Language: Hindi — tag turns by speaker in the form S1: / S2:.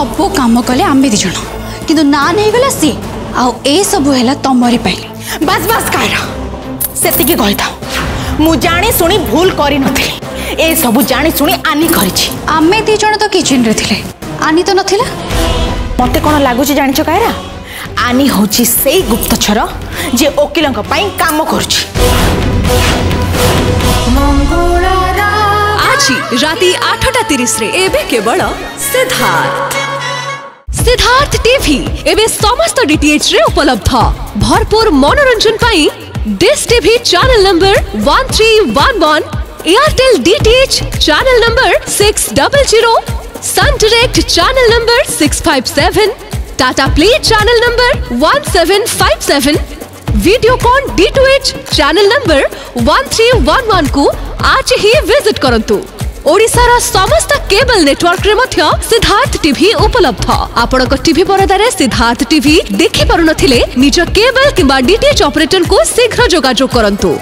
S1: সবু কাম কলে আমি দুজন কিন্তু না নেইগলা সি আউ এসবু হল তোমার
S2: বাস বাস কার সেতিকি কইথাও মু জানি শুনি ভুল করি নথিলি এসবু জানি শুনি আনি করেছি
S1: আমি দুজন তো কিচেনরে থিলে আনি তো নথিলা
S2: মতে কোন লাগুছি জানিছ কায়রা আনি হচ্ছে সেই গুপ্তচর যে ওকিলঙ্ক পাই কাম করছি
S3: আজি রাতে আঠটা তিরিশে এবে কেবল সিদ্ধার্থ सिद्धार्थ टीवी एवं समस्त डीटीएच रे उपलब्ध भरपूर मनोरंजन पाई Dish TV channel number 1311 Airtel DTH channel number 600 Sun Direct channel number 657 Tata Play channel number 1757 Videocon D to H channel number 1311 को आज ही विजिट करंतु ओडिशार समस्त केबल नेटवर्क सिद्धार्थ टीवी उपलब्ध आपणक टीवी सिद्धार्थ टीवी देखि निज केबल किबा डीटीएच ऑपरेटर को शीघ्र जोगाजो करंतु